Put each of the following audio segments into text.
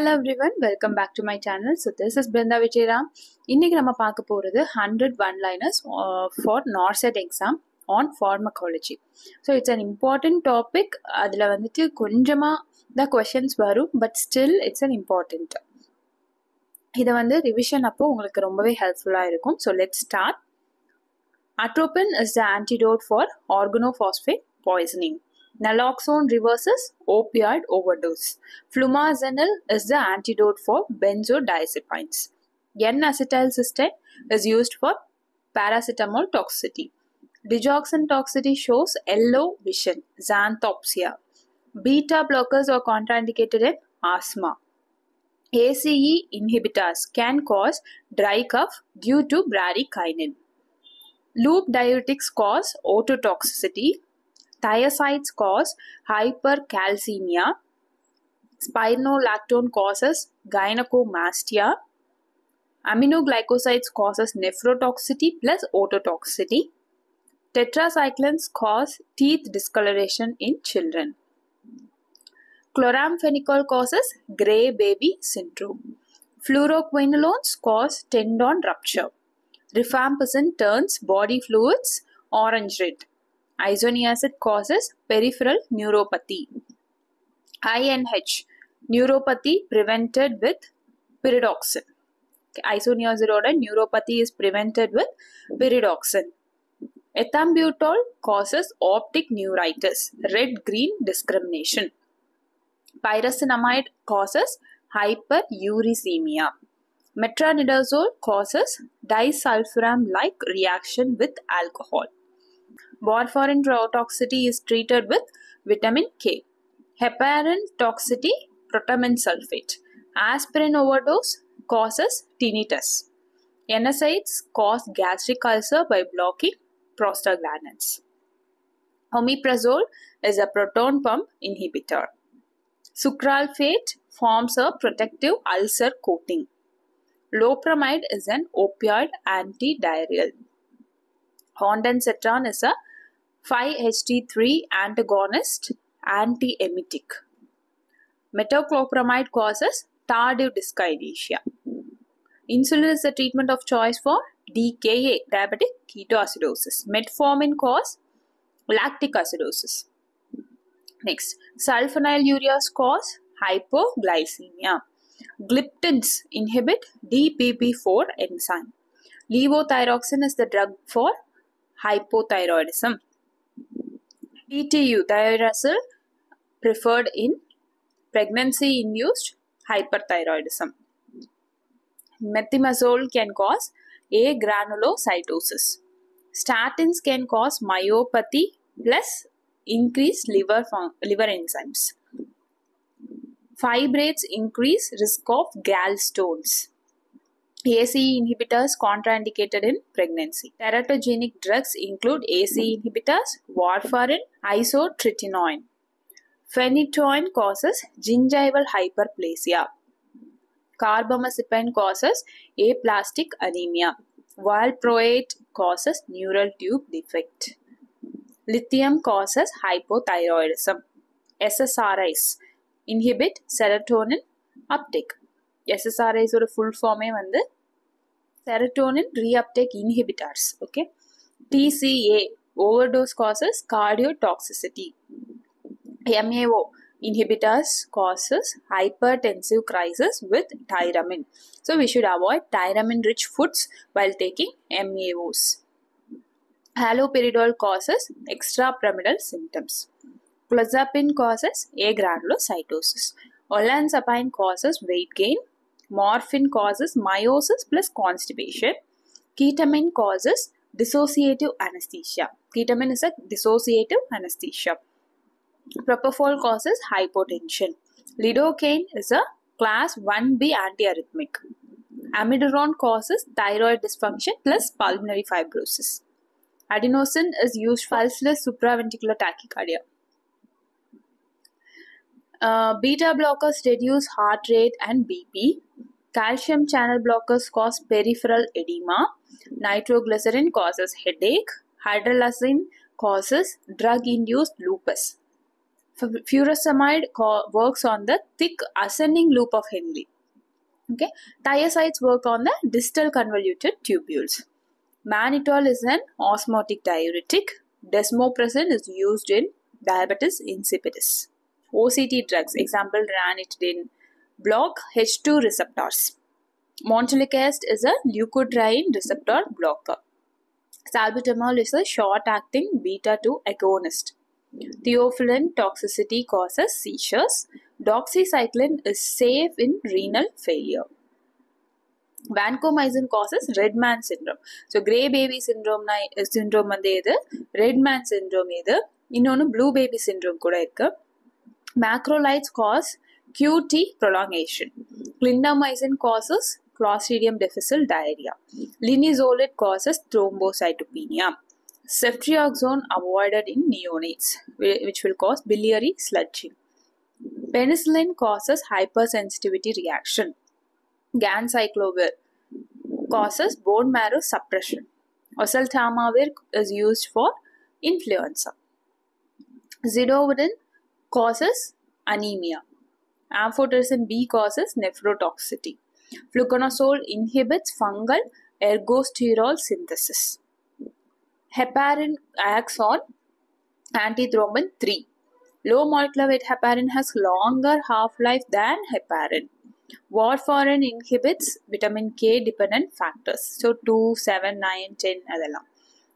Hello everyone welcome back to my channel so this is Brinda Vijayaram இன்றைக்கி நம்ம பார்க்க போகிறது hundred one liners for NORCET exam on pharmacology so it's an important topic அதில் வந்துட்டு கொஞ்சமாக தான் questions வரும் but still it's an important இதை வந்து ரிவிஷன் அப்போ உங்களுக்கு ரொம்பவே ஹெல்ப்ஃபுல்லாக இருக்கும். So let start atropine is the antidote for organophosphate poisoning Naloxone reverses opioid overdose. Flumazenil is the antidote for benzodiazepines. N-acetylcysteine is used for paracetamol toxicity. Digoxin toxicity shows yellow vision, xanthopsia. Beta blockers are contraindicated in asthma. ACE inhibitors can cause dry cough due to bradykinin. Loop diuretics cause ototoxicity thiazides cause hypercalcemia. Spironolactone causes gynecomastia. Aminoglycosides causes nephrotoxicity plus ototoxicity. Tetracyclines cause teeth discoloration in children. Chloramphenicol causes gray baby syndrome. Fluoroquinolones cause tendon rupture. Rifampicin turns body fluids orange red. Isoniazid causes peripheral neuropathy. INH neuropathy prevented with pyridoxin. pyridoxine. Isoniazidoட neuropathy is prevented with pyridoxine. Ethambutol causes optic neuritis, red-green discrimination. Pyrazinamide causes hyperuricemia. Metronidazole causes disulfiram-like reaction with alcohol. Warfarin toxicity is treated with vitamin K. Heparin toxicity, protamine sulfate. Aspirin overdose causes tinnitus. NSAIDs cause gastric ulcer by blocking prostaglandins. Omeprazole is a proton pump inhibitor. Sucralfate forms a protective ulcer coating. Loperamide is an opioid antidiarrheal. Ondansetron is a 5-HT3 antagonist antiemetic. Metoclopramide causes tardive dyskinesia. Insulin is the treatment of choice for DKA, diabetic ketoacidosis. Metformin cause lactic acidosis. Next, sulfonylureas cause hypoglycemia. Gliptins inhibit DPP4 enzyme. Levothyroxine is the drug for hypothyroidism. PTU, thiazole, preferred in pregnancy induced hyperthyroidism. Methimazole can cause agranulocytosis. Statins can cause myopathy plus increased liver, liver enzymes. Fibrates increase risk of gallstones. ACE inhibitors contraindicated in pregnancy. Teratogenic drugs include ACE hmm. inhibitors, warfarin, isotretinoin. Phenytoin causes gingival hyperplasia. Carbamazepine causes aplastic anemia. Valproate causes neural tube defect. Lithium causes hypothyroidism. SSRIs inhibit serotonin uptake. எஸ்எஸ்ஆர்ஐஸோட full ஃபார்மே வந்து serotonin reuptake inhibitors okay TCA overdose causes கார்டியோடாக்சிசிட்டி MAO inhibitors causes hypertensive crisis with tyramine. So we should avoid tyramine rich foods while taking MAOs. Haloperidol causes extrapyramidal symptoms. Clozapine causes agranulocytosis. Olanzapine causes weight gain. Morphine causes miosis plus constipation. Ketamine causes dissociative anesthesia. Ketamine is a dissociative anesthesia. Propofol causes hypotension. Lidocaine is a class 1B antiarrhythmic. Amiodarone causes thyroid dysfunction plus pulmonary fibrosis. Adenosine is used for pulseless supraventricular tachycardia. Uh, beta blockers reduce heart rate and BP. Calcium channel blockers cause peripheral edema. Nitroglycerin causes headache. Hydralazine causes drug induced lupus. Furosemide works on the thick ascending loop of Henle. Okay, thiazides work on the distal convoluted tubules. Mannitol is an osmotic diuretic. Desmopressin is used in diabetes insipidus. OCT drugs, example ranitidine, block H2 receptors. Montelukast is a leukotriene receptor blocker. Salbutamol is a short-acting beta-2 agonist. Theophylline toxicity causes seizures. Doxycycline is safe in renal failure. Vancomycin causes red man syndrome so grey baby syndrome syndrome ಒಂದೇ ಇದು red man syndrome ಇದು ಇನ್ನೊಂದು blue baby syndrome ಕೂಡ இருக்கு QT prolongation. Clindamycin causes Clostridium difficile diarrhea. Linezolid causes thrombocytopenia. Ceftriaxone avoided in neonates, which will cause biliary sludging. Penicillin causes hypersensitivity reaction. Ganciclovir causes bone marrow suppression. Oseltamivir is used for influenza. Zidovudine causes anemia. Amphotericin B causes nephrotoxicity. Fluconazole inhibits fungal ergosterol synthesis. Heparin acts on antithrombin 3. Low molecular weight heparin has longer half-life than heparin. Warfarin inhibits vitamin K dependent factors. So 2, 7, 9, 10 அதெல்லாம்.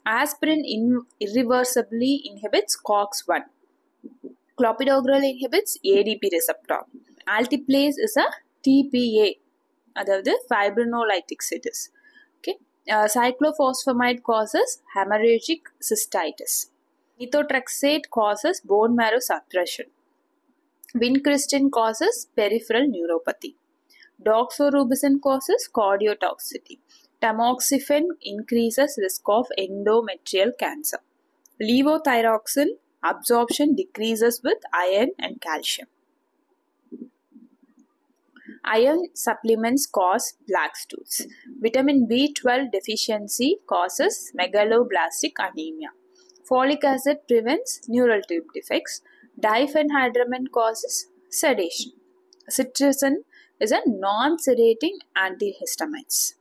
Aspirin in- irreversibly inhibits COX-1. clopidogrel inhibits ADP receptor. Alteplase is a TPA that is fibrinolytic situs okay? Uh, cyclophosphamide causes hemorrhagic cystitis. Methotrexate causes bone marrow suppression. Vincristine causes peripheral neuropathy. Doxorubicin causes cardiotoxicity. Tamoxifen increases risk of endometrial cancer. Levothyroxine absorption decreases with iron and calcium. Iron supplements cause black stools. Vitamin B12 deficiency causes megaloblastic anemia. Folic acid prevents neural tube defects. Diphenhydramine causes sedation. Cetirizine is a non-sedating antihistamines.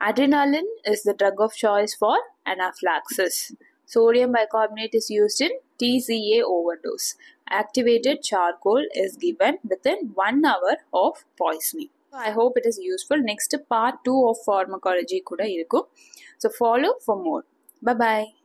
Adrenaline is the drug of choice for anaphylaxis. Sodium bicarbonate is used in TCA overdose. Activated charcoal is given within one hour of poisoning. I hope it is useful. Next part 2 of pharmacology kuda irukum. So follow for more. Bye bye.